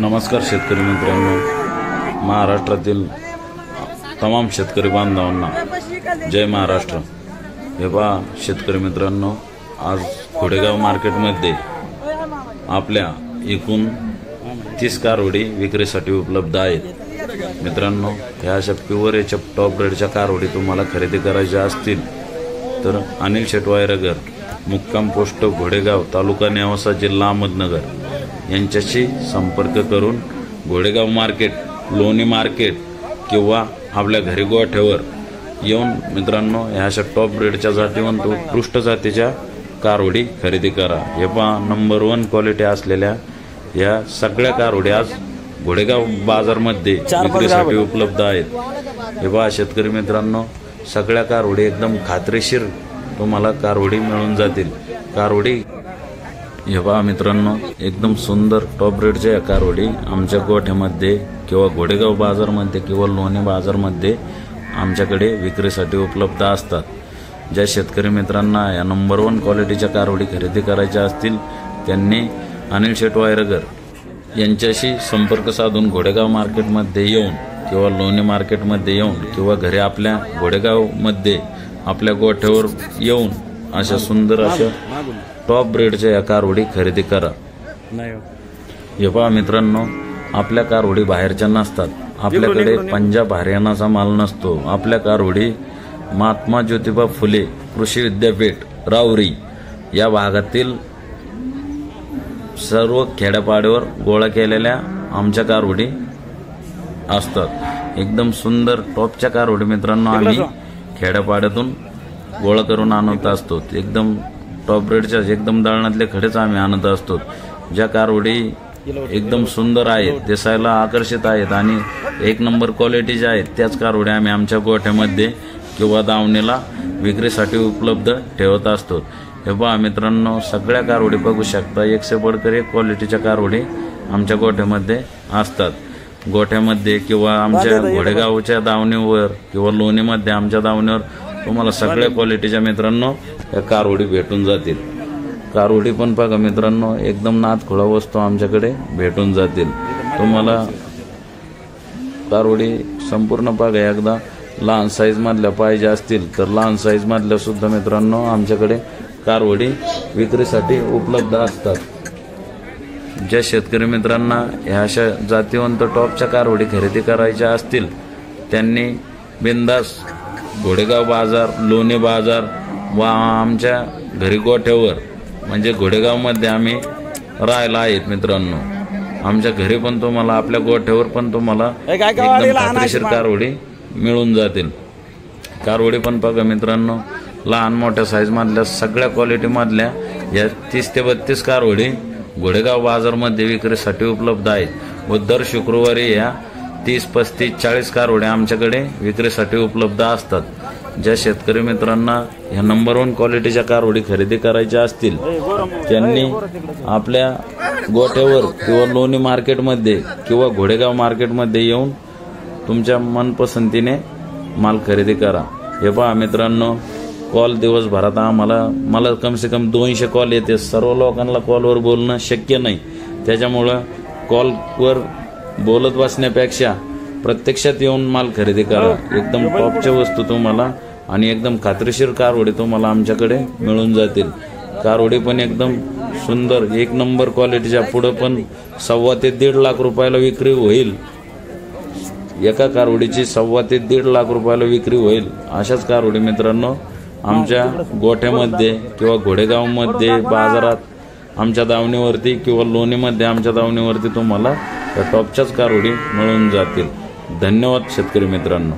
नमस्कार शेतकरी मित्रांनो. महाराष्ट्रातील तमाम शेतकरी बांधवांना जय महाराष्ट्र. हे पहा शेतकरी मित्रांनो आज खोडेगाव मार्केटमध्ये आपल्या एकूण तीस कारवडी विक्रीसाठी उपलब्ध आहेत. मित्रांनो ह्या अशा प्युअर याच्या टॉप ग्रेडच्या कारवडी तुम्हाला खरेदी करायच्या असतील तर अनिल शेटवायरगर मुक्काम पोस्ट घोडेगाव तालुका नेवासा जिल्हा अहमदनगर यांच्याशी संपर्क करून घोडेगाव मार्केट लोणी मार्केट किंवा आपल्या घरी गोठ्यावर येऊन मित्रांनो ह्या अशा टॉप ब्रेडच्या जातीवंत उत्कृष्ट जातीच्या कारवडी खरेदी करा. हे पहा नंबर वन क्वालिटी असलेल्या या सगळ्या कारवडी आज घोडेगाव बाजारमध्ये विक्रीसाठी उपलब्ध आहेत. हे पहा शेतकरी मित्रांनो सगळ्या कारवडी एकदम खात्रीशीर तुम्हाला कारवडी मिळून जातील. कारवडी हे पहा मित्रांनो एकदम सुंदर टॉप रेटच्या या कारवडी आमच्या गोठ्यामध्ये किंवा घोडेगाव बाजारमध्ये किंवा लोणी बाजारमध्ये आमच्याकडे विक्रीसाठी उपलब्ध असतात. ज्या शेतकरी मित्रांना या नंबर वन क्वालिटीच्या कारवडी खरेदी करायच्या असतील त्यांनी अनिल शेट वायरगर यांच्याशी संपर्क साधून घोडेगाव मार्केटमध्ये येऊन किंवा लोणी मार्केटमध्ये येऊन किंवा घरी आपल्या घोडेगावमध्ये आपल्या गोठ्यावर येऊन अशा सुंदर अशा टॉप ब्रेडच्या या कारवडी खरेदी करा. नाही हो. हे पहा मित्रांनो आपल्या कारवडी बाहेरच्या नसतात. आपल्याकडे पंजाब हरियाणाचा माल नसतो. आपल्या कारवडी महात्मा ज्योतिबा फुले कृषी विद्यापीठ राऊरी या भागातील सर्व खेड्यापाड्यावर गोळा केलेल्या आमच्या कारवडी असतात. एकदम सुंदर टॉपच्या कारवडी मित्रांनो आम्ही खेड्यापाड्यातून गोळा करून आणत असतो. एकदम टॉप ब्रेडच्या एकदम दळणातले खडेच आम्ही आणत असतो. ज्या कारवडी एकदम सुंदर आहेत दिसायला आकर्षित आहेत आणि एक नंबर क्वालिटीच्या आहेत त्याच कारवडी आम्ही आमच्या गोठ्यामध्ये किंवा दावणीला विक्रीसाठी उपलब्ध ठेवत असतो. हे पहा मित्रांनो सगळ्या कारवडी बघू शकता. एकशे बडकर एक क्वालिटीच्या कारवडी आमच्या गोठ्यामध्ये असतात. गोठ्यामध्ये किंवा आमच्या घोडेगावच्या दावणीवर किंवा लोणीमध्ये आमच्या दावणीवर तुम्हाला सगळ्या क्वालिटीच्या मित्रांनो या कारवडी भेटून जातील. कारवडी पण बघा मित्रांनो एकदम नात खुळा वस्तू आमच्याकडे भेटून जातील. तुम्हाला कारवडी संपूर्ण बघा एकदा लहान साईजमधल्या पाहिजे असतील तर लहान साईजमधल्या सुद्धा मित्रांनो आमच्याकडे कारवडी विक्रीसाठी उपलब्ध असतात. ज्या शेतकरी मित्रांना ह्या अशा जातीवंत टॉपच्या कारवडी खरेदी करायच्या असतील त्यांनी बिंदास घोडेगाव बाजार लोणी बाजार व आमच्या घरी गोठ्यावर म्हणजे घोडेगावमध्ये आम्ही राहायला आहेत मित्रांनो. आमच्या घरी पण तुम्हाला आपल्या गोठ्यावर पण तुम्हाला एकदम कारवडी मिळून जातील. कारवडी पण बघा मित्रांनो लहान मोठ्या साईज मधल्या सगळ्या क्वालिटी मधल्या या तीस ते बत्तीस कारवडी घोडेगाव बाजारमध्ये विक्रीसाठी उपलब्ध आहेत. व दर शुक्रवारी या तीस पस्तीस चाळीस कारवड्या आमच्याकडे विक्रीसाठी उपलब्ध असतात. ज्या शेतकरी मित्रांना ह्या नंबर वन क्वालिटीच्या कारवडी खरेदी करायच्या असतील त्यांनी आपल्या गोठ्यावर किंवा लोणी मार्केटमध्ये किंवा घोडेगाव मार्केटमध्ये येऊन तुमच्या मनपसंतीने माल खरेदी करा. हे पहा मित्रांनो कॉल दिवसभरात आम्हाला मला कमसे कम दोनशे कॉल येते. सर्व लोकांना कॉलवर बोलणं शक्य नाही. त्याच्यामुळं कॉलवर बोलत बसण्यापेक्षा प्रत्यक्षात येऊन माल खरेदी करा. एकदम टॉपच्या वस्तू तुम्हाला आणि एकदम खात्रीशीर कारवडी तुम्हाला आमच्याकडे मिळून जातील. कारवडी पण एकदम सुंदर. एक नंबर क्वालिटीच्या. पुढं पण सव्वा ते दीड लाख रुपयाला विक्री होईल. एका कारवडीची सव्वा ते दीड लाख रुपयाला विक्री होईल. अशाच कारवडी मित्रांनो आमच्या गोठ्यामध्ये किंवा घोडेगावमध्ये बाजारात आमच्या दावणीवरती किंवा लोणीमध्ये आमच्या दावणीवरती तुम्हाला तर टॉपच्याच कारवडी मिळून जातील. धन्यवाद शेतकरी मित्रांनो.